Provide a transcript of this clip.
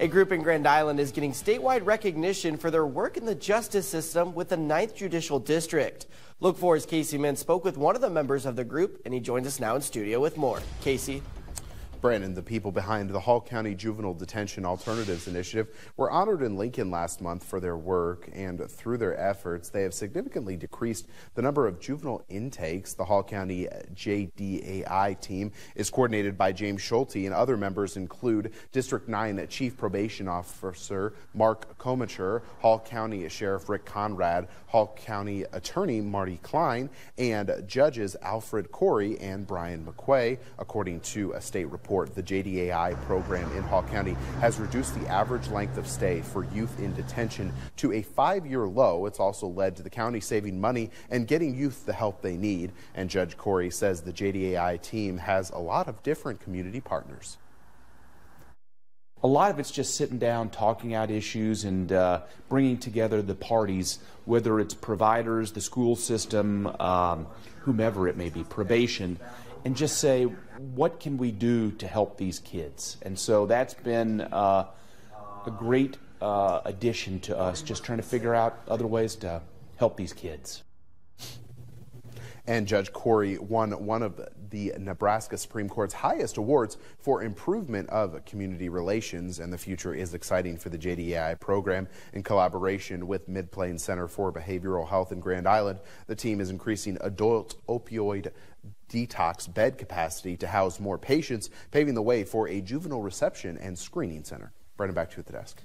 A group in Grand Island is getting statewide recognition for their work in the justice system with the 9th Judicial District. Local 4's Casey Min spoke with one of the members of the group, and he joins us now in studio with more. Casey. Brandon, the people behind the Hall County Juvenile Detention Alternatives Initiative were honored in Lincoln last month for their work, and through their efforts, they have significantly decreased the number of juvenile intakes. The Hall County JDAI team is coordinated by James Schulte, and other members include District 9 Chief Probation Officer Mark Comacher, Hall County Sheriff Rick Conrad, Hall County Attorney Marty Klein, and judges Alfred Corey and Brian McQuay, according to a state report the JDAI program in Hall County has reduced the average length of stay for youth in detention to a five year low. It's also led to the county saving money and getting youth the help they need. And Judge Corey says the JDAI team has a lot of different community partners a lot of it's just sitting down, talking out issues, and uh, bringing together the parties, whether it's providers, the school system, um, whomever it may be, probation, and just say, what can we do to help these kids? And so that's been uh, a great uh, addition to us, just trying to figure out other ways to help these kids. And Judge Corey won one of the Nebraska Supreme Court's highest awards for improvement of community relations. And the future is exciting for the JDAI program. In collaboration with Mid Plains Center for Behavioral Health in Grand Island, the team is increasing adult opioid detox bed capacity to house more patients, paving the way for a juvenile reception and screening center. Brendan, back to you at the desk.